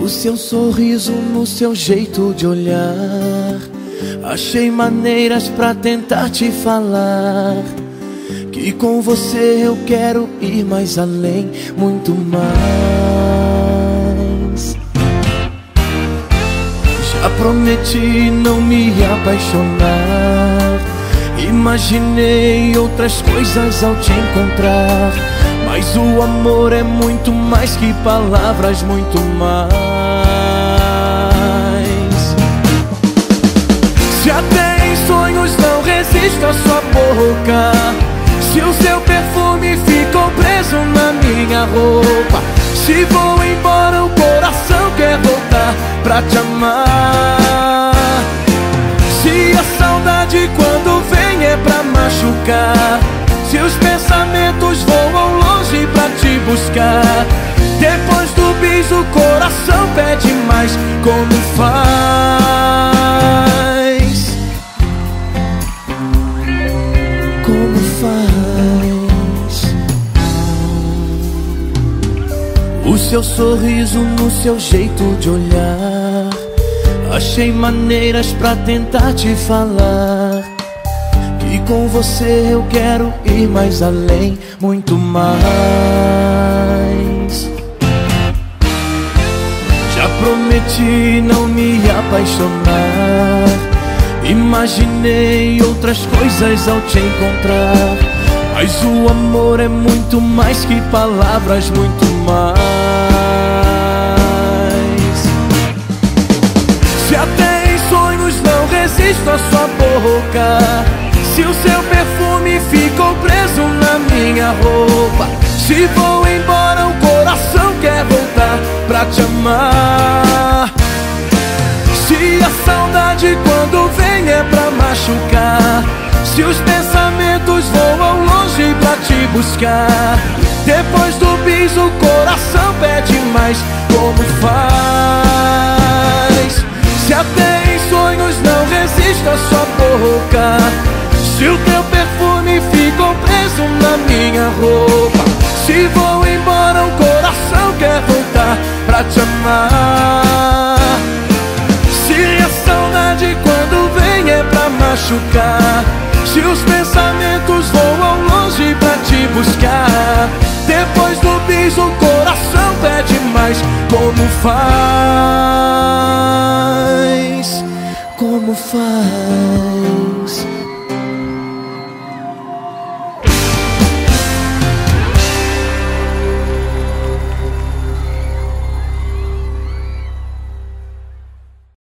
O seu sorriso no seu jeito de olhar. Achei maneiras pra tentar te falar. Que com você eu quero ir mais além, muito mais. Já prometi não me apaixonar. Imaginei outras coisas ao te encontrar. Mas o amor é muito mais que palavras, muito mais. Se até em sonhos não resisto à sua boca. Se o seu perfume ficou preso na minha roupa. Se vou embora, o coração quer voltar pra te amar. Se a saudade quando vem é pra machucar. Se os pensamentos voam longe pra te buscar. Depois do beijo, o coração pede mais. Como faz? Como faz? O seu sorriso no seu jeito de olhar. Achei maneiras pra tentar te falar. Com você eu quero ir mais além, muito mais. Já prometi não me apaixonar. Imaginei outras coisas ao te encontrar. Mas o amor é muito mais que palavras, muito mais. Se até em sonhos não resisto à sua boca. O seu perfume ficou preso na minha roupa. Se vou embora, o coração quer voltar pra te amar. Se a saudade quando vem é pra machucar. Se os pensamentos voam longe pra te buscar. Depois do beijo, o coração pede mais. Como faz? Se até em sonhos não resisto à sua boca. Se o teu perfume ficou preso na minha roupa. Se vou embora, o coração quer voltar pra te amar. Se a saudade quando vem é pra machucar. Se os pensamentos voam longe pra te buscar. Depois do beijo, o coração pede mais. Como faz?